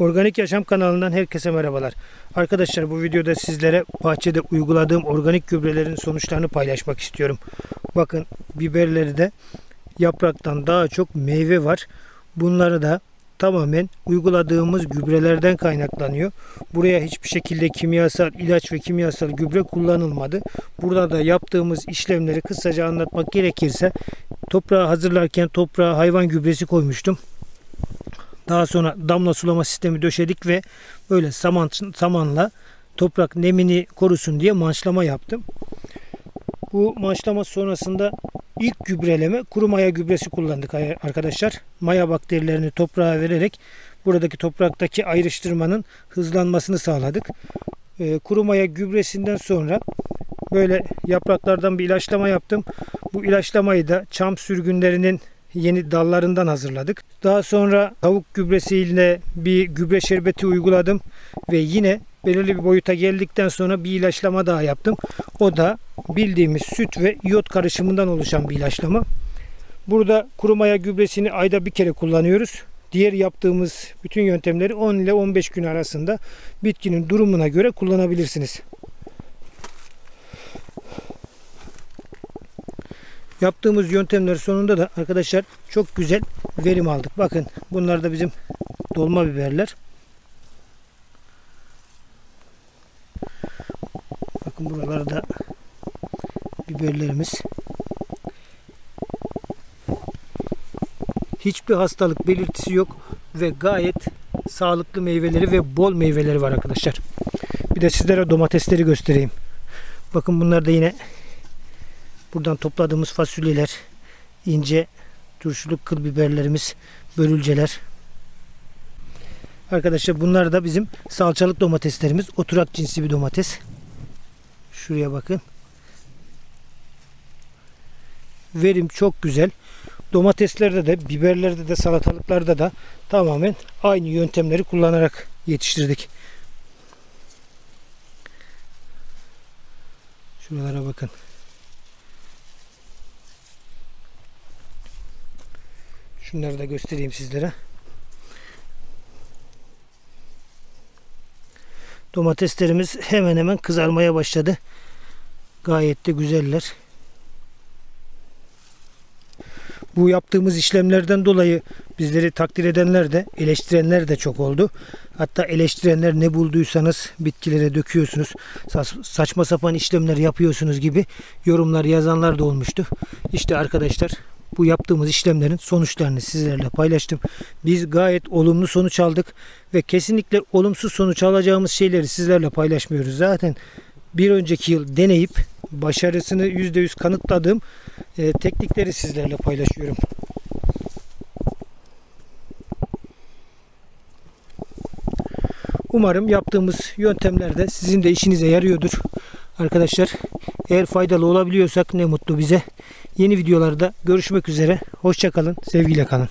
Organik Yaşam kanalından herkese merhabalar. Arkadaşlar bu videoda sizlere bahçede uyguladığım organik gübrelerin sonuçlarını paylaşmak istiyorum. Bakın biberleri de yapraktan daha çok meyve var. Bunları da tamamen uyguladığımız gübrelerden kaynaklanıyor. Buraya hiçbir şekilde kimyasal ilaç ve kimyasal gübre kullanılmadı. Burada da yaptığımız işlemleri kısaca anlatmak gerekirse toprağı hazırlarken toprağa hayvan gübresi koymuştum. Daha sonra damla sulama sistemi döşedik ve böyle saman, samanla toprak nemini korusun diye mançlama yaptım. Bu mançlama sonrasında ilk gübreleme kuru maya gübresi kullandık arkadaşlar. Maya bakterilerini toprağa vererek buradaki topraktaki ayrıştırmanın hızlanmasını sağladık. Ee, kuru maya gübresinden sonra böyle yapraklardan bir ilaçlama yaptım. Bu ilaçlamayı da çam sürgünlerinin yeni dallarından hazırladık. Daha sonra tavuk gübresiyle bir gübre şerbeti uyguladım ve yine belirli bir boyuta geldikten sonra bir ilaçlama daha yaptım. O da bildiğimiz süt ve iot karışımından oluşan bir ilaçlama. Burada kurumaya gübresini ayda bir kere kullanıyoruz. Diğer yaptığımız bütün yöntemleri 10 ile 15 gün arasında bitkinin durumuna göre kullanabilirsiniz. Yaptığımız yöntemler sonunda da arkadaşlar çok güzel verim aldık. Bakın bunlar da bizim dolma biberler. Bakın buralarda biberlerimiz. Hiçbir hastalık belirtisi yok ve gayet sağlıklı meyveleri ve bol meyveleri var arkadaşlar. Bir de sizlere domatesleri göstereyim. Bakın bunlar da yine Buradan topladığımız fasulyeler, ince turşuluk kıl biberlerimiz, börülceler. Arkadaşlar bunlar da bizim salçalık domateslerimiz. Oturak cinsi bir domates. Şuraya bakın. Verim çok güzel. Domateslerde de, biberlerde de, salatalıklarda da tamamen aynı yöntemleri kullanarak yetiştirdik. Şuralara bakın. Şunları da göstereyim sizlere. Domateslerimiz hemen hemen kızarmaya başladı. Gayet de güzeller. Bu yaptığımız işlemlerden dolayı bizleri takdir edenler de eleştirenler de çok oldu. Hatta eleştirenler ne bulduysanız bitkilere döküyorsunuz. Saçma sapan işlemler yapıyorsunuz gibi yorumlar yazanlar da olmuştu. İşte arkadaşlar bu yaptığımız işlemlerin sonuçlarını sizlerle paylaştım. Biz gayet olumlu sonuç aldık ve kesinlikle olumsuz sonuç alacağımız şeyleri sizlerle paylaşmıyoruz. Zaten bir önceki yıl deneyip başarısını %100 kanıtladığım e, teknikleri sizlerle paylaşıyorum. Umarım yaptığımız yöntemlerde sizin de işinize yarıyordur. Arkadaşlar eğer faydalı olabiliyorsak ne mutlu bize. Yeni videolarda görüşmek üzere. Hoşçakalın. Sevgiyle kalın.